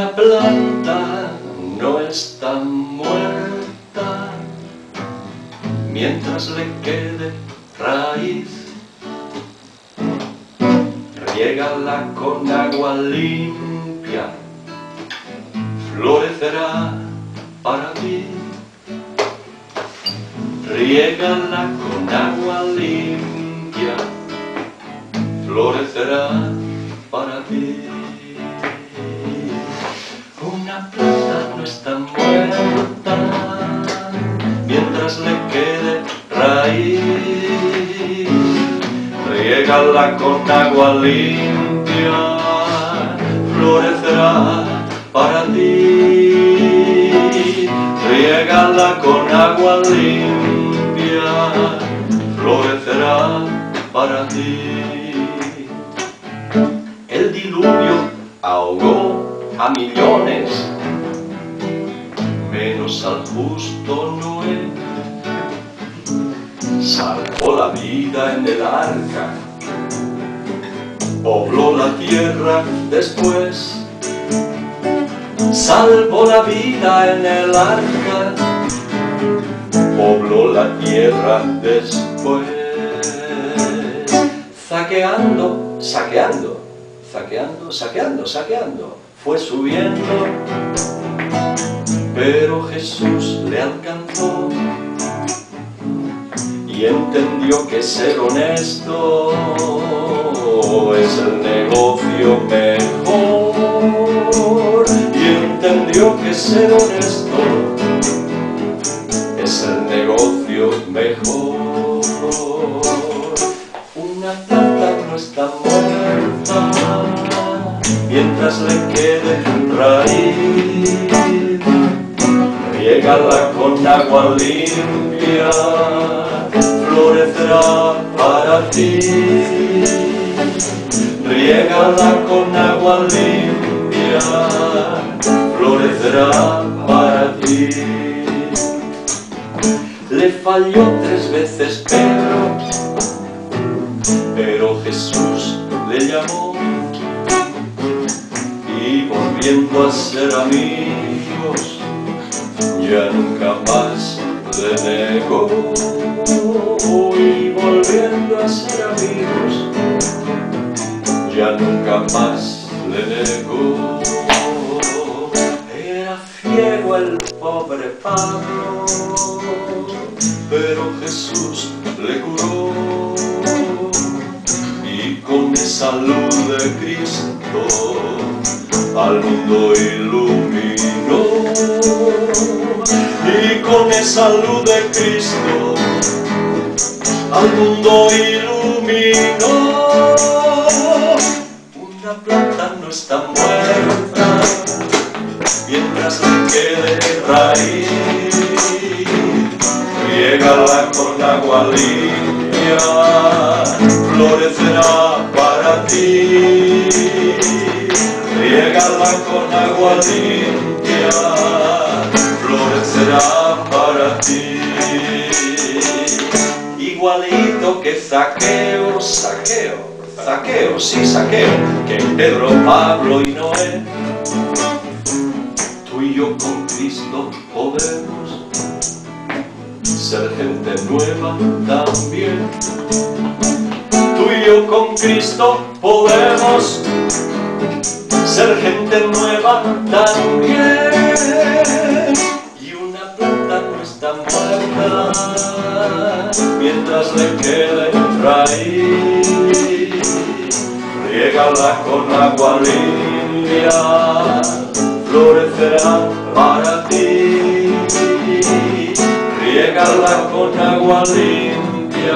la planta no está muerta mientras le quede raíz. Riégala con agua limpia, florecerá para ti. Riégala con agua limpia, florecerá Con agua limpia, florecerá para ti. Riégala con agua limpia, florecerá para ti. El diluvio ahogó a millones, menos al justo Noé. Salvó la vida en el arca, pobló la tierra después. Salvó la vida en el arca, pobló la tierra después. Saqueando, saqueando, saqueando, saqueando, saqueando, fue subiendo, pero Jesús le alcanzó y entendió que ser honesto es el negocio mejor. Y entendió que ser honesto es el negocio mejor. Una planta no está muerta mientras le quede raíz. Riégala con agua limpia florecerá para ti. Riégala con agua limpia, florecerá para ti. Le falló tres veces Pedro, pero Jesús le llamó y volviendo a ser amigos, ya nunca más le negó y volviendo a ser amigos nunca más le negó. Era ciego el pobre Pablo pero Jesús le curó. Y con esa luz de Cristo al mundo iluminó. Y con esa luz de Cristo al mundo iluminó. Está muerta mientras le quede raíz. Riégala con agua limpia, florecerá para ti. Riégala con agua limpia, florecerá para ti. Igualito que saqueo, saqueo, saqueo, sí saqueo, que Pedro, Pablo y Noé. Tú y yo con Cristo podemos ser gente nueva también. Tú y yo con Cristo podemos ser gente nueva también. Y una planta no está muerta mientras le quede raíz. Riégala con agua limpia, florecerá para ti. Riégala con agua limpia.